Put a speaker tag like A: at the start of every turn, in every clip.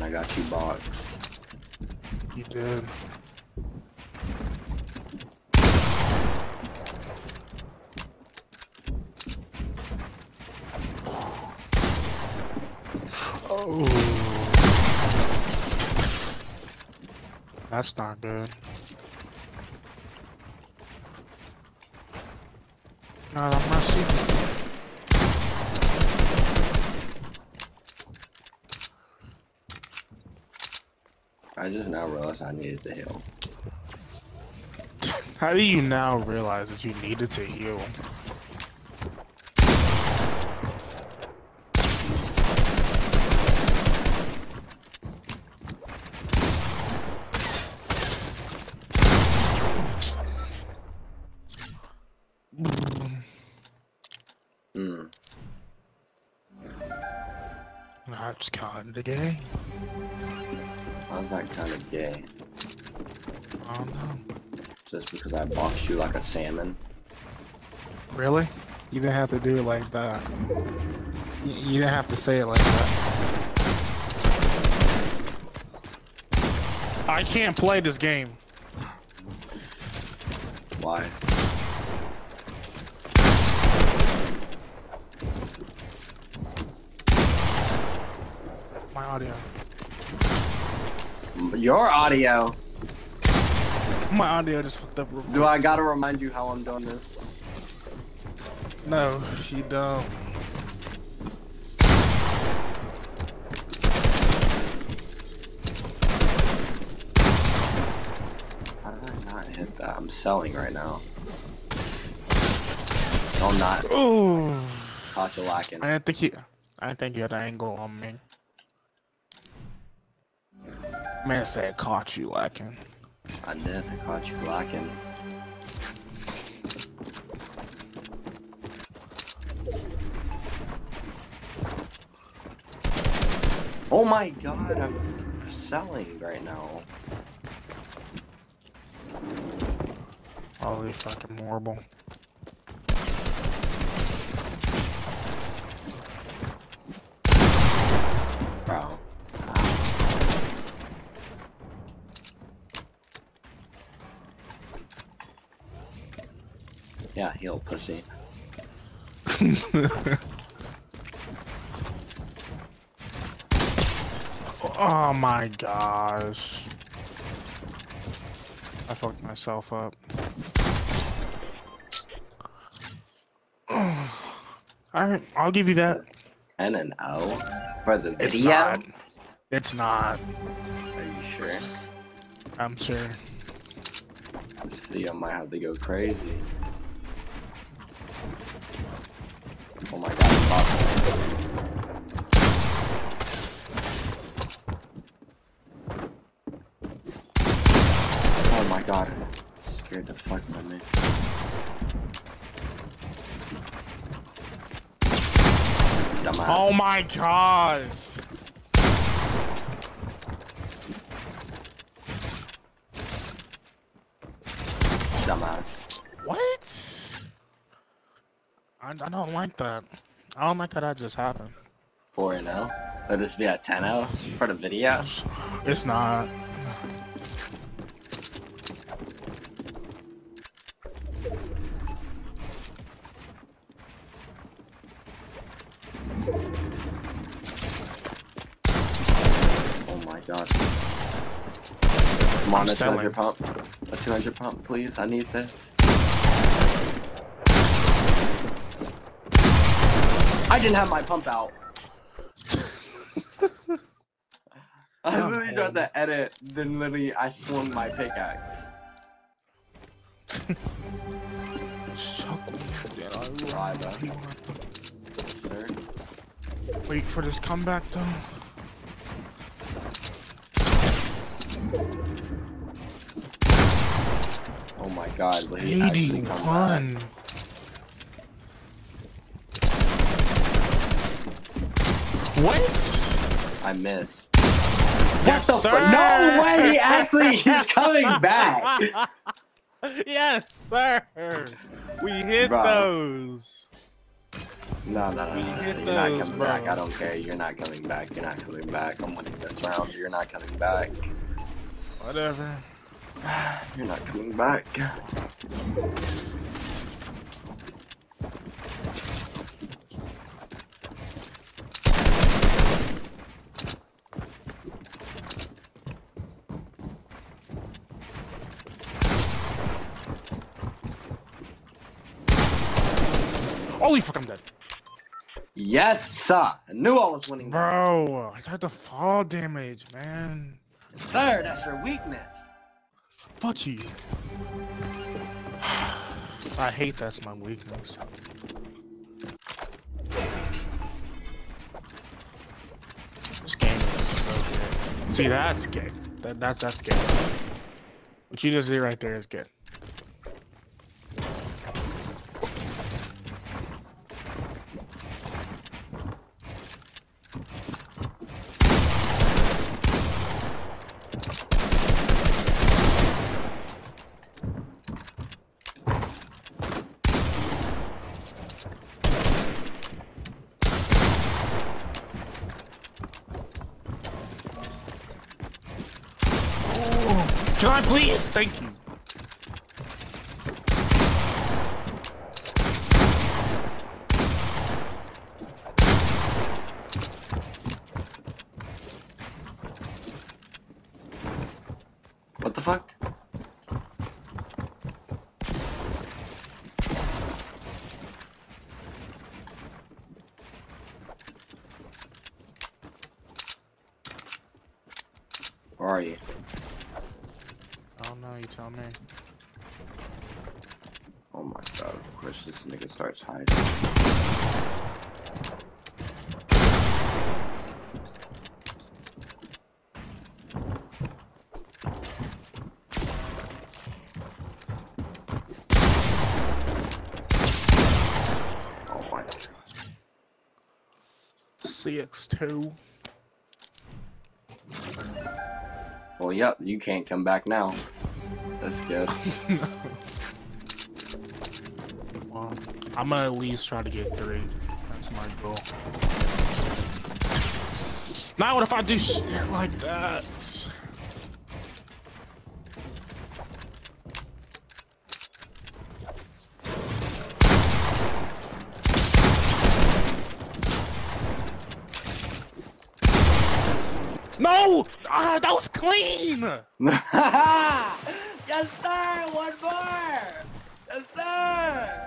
A: I got you boxed.
B: You did. Oh. That's not good. God, I'm not seeing.
A: I just now realized I needed to heal.
B: How do you now realize that you needed to heal?
A: Hmm.
B: I just counted the game.
A: How's that kind of gay?
B: I don't know.
A: Just because I boxed you like a salmon?
B: Really? You didn't have to do it like that. You, you didn't have to say it like that. I can't play this game.
A: Why?
B: My audio.
A: Your audio.
B: My audio just fucked up. real
A: Do I gotta remind you how I'm doing this?
B: No, you don't.
A: How did I not hit that? I'm selling right now. No, I'm not.
B: Ooh.
A: Caught you lacking.
B: I didn't think you. I didn't think you had an angle on me. Man said caught you lacking.
A: I did. I caught you lacking. Oh my god, I'm selling right now.
B: Holy fucking horrible.
A: Bro. Yeah, heal, pussy.
B: Oh my gosh. I fucked myself up. Alright, I'll give you that.
A: And an O for the
B: It's
A: video.
B: not. It's not.
A: Are you sure?
B: I'm sure.
A: This video might have to go crazy. Oh my god. Oh my god. Scared the fuck out of me. Dumbass.
B: Oh my gosh.
A: Dumbass.
B: What? I, I don't like that. I don't like how that just happened.
A: 4 and 0. Let this be a 10 0 for the video.
B: It's not.
A: Oh my god. Come on,
B: I'm
A: a 200 pump. A 200 pump, please. I need this. I didn't have my pump out. I
B: I'm
A: literally tried to edit, then literally I swung my pickaxe.
B: Suck me, I
A: Try that.
B: really want to
A: Sir.
B: Wait for this comeback though.
A: Oh my god, will he actually come back?
B: What?
A: I missed.
B: Yes,
A: What the fu- No way! He actually, he's coming back.
B: yes, sir. We hit
A: Bro.
B: those.
A: No, no, no,
B: We
A: no, no.
B: hit
A: You're not coming
B: bro.
A: back. I don't care. You're not coming back. You're not coming back. I'm winning this round. You're not coming back.
B: Whatever.
A: You're not coming back.
B: Holy fuck, I'm dead.
A: Yes, sir. I knew I was winning.
B: Bro, I got the fall damage, man.
A: Sir, that's your weakness.
B: Fuck you. I hate that's my weakness. This game is so good. See, that's good. That, that's that's good. What you just did right there is good. I please? Thank you.
A: What the fuck? Where are you?
B: I don't know. You tell me.
A: Oh my god, of course this nigga starts hiding. Oh my god.
B: CX2.
A: Well, yep, you can't come back now. That's good.
B: Well, I'm gonna at least try to get three. That's my goal. Now what if I do shit like that? No! Ah, that was clean!
A: yes, sir! One more! Yes, sir!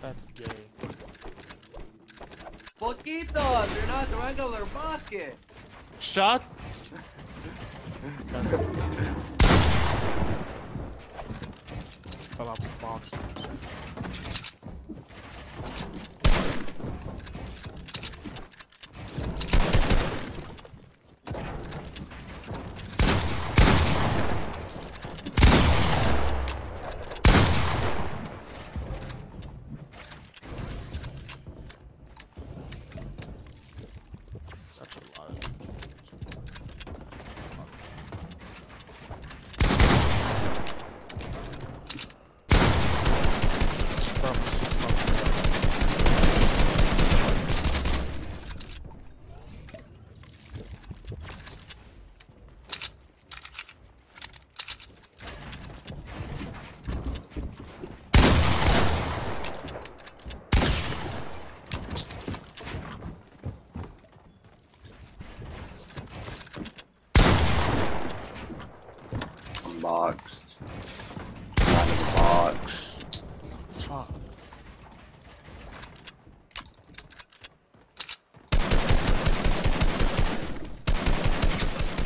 B: That's gay.
A: Poquitos! You're not regular bucket!
B: Shot! The box. for a second. That's a lot. Bro, it's just fucking-
A: Unboxed. Not in the box.
B: Fuck.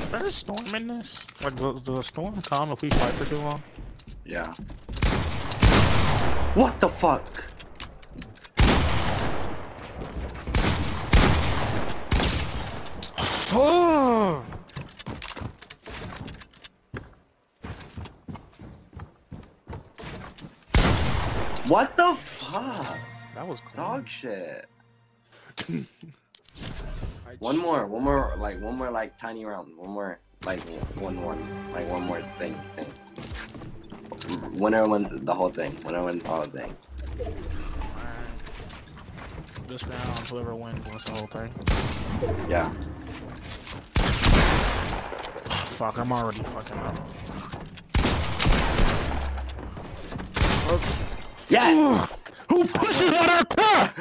B: Is there a storm in this? Like, does, does a storm come if we fight for too long?
A: Yeah. What the fuck?
B: Fuck!
A: What the fuck?
B: That was close.
A: Dog shit. One more, one more, like one more, like tiny round. One more, like one, one, like one more thing, thing. Winner wins the whole thing. Winner wins the whole thing.
B: Alright. This round, whoever wins wins the whole thing.
A: Yeah.
B: Fuck, I'm already fucking up. Oh.
A: Yes!
B: Who pushes on our car?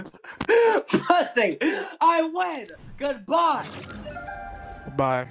A: Mustang! I win! Goodbye!
B: Bye.